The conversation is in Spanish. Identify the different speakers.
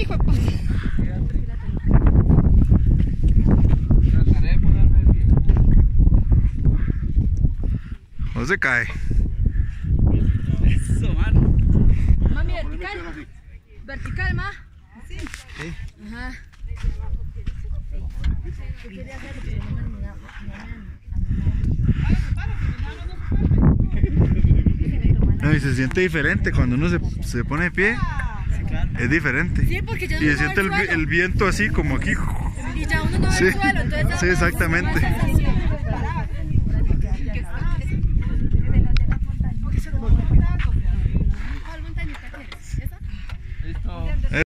Speaker 1: hijo de puta.
Speaker 2: Trataré de ponerme de pie.
Speaker 3: No se cae.
Speaker 2: Eso, mano.
Speaker 1: Mami, vertical. Vertical, ma. Sí. Ajá. Yo quería hacerlo, pero no me animaba- No,
Speaker 3: y se siente diferente cuando uno se, se pone de pie.
Speaker 2: Sí, claro.
Speaker 3: Es diferente.
Speaker 1: Sí, porque ya
Speaker 3: Y se siente el, vi- el viento así como aquí.
Speaker 1: Y ya uno no ve
Speaker 3: Sí,
Speaker 1: el suelo, entonces da
Speaker 3: sí,
Speaker 1: una-
Speaker 3: exactamente.